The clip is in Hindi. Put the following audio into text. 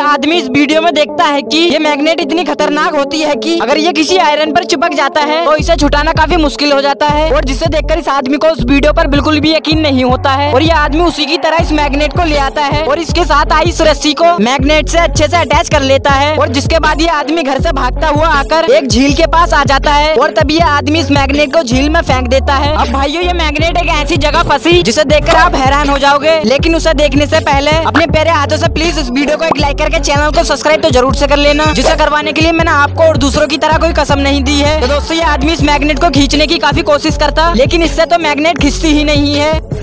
आदमी इस वीडियो में देखता है कि ये मैग्नेट इतनी खतरनाक होती है कि अगर ये किसी आयरन पर चिपक जाता है तो इसे छुटाना काफ़ी मुश्किल हो जाता है। और जिसे देखकर इस आदमी को उस वीडियो पर बिल्कुल भी यकीन नहीं होता है। और ये आदमी उसी की तरह इस मैग्नेट को ले आता है और इसके साथ आई इस रस्सी को मैग्नेट से अच्छे से अटैच कर लेता है। और जिसके बाद ये आदमी घर से भागता हुआ आकर एक झील के पास आ जाता है और तभी ये आदमी इस मैग्नेट को झील में फेंक देता है। अब भाइयों, ये मैग्नेट एक ऐसी जगह फंसी जिसे देखकर आप हैरान हो जाओगे। लेकिन उसे देखने से पहले अपने प्यारे हाथों से प्लीज़ इस वीडियो को एक लाइक करके चैनल को सब्सक्राइब तो ज़रूर से कर लेना। जिसे करवाने के लिए मैंने आपको और दूसरों की तरह कोई कसम नहीं दी है। तो दोस्तों, ये आदमी इस मैग्नेट को खींचने की काफ़ी कोशिश करता, लेकिन इससे तो मैग्नेट खींचती ही नहीं है।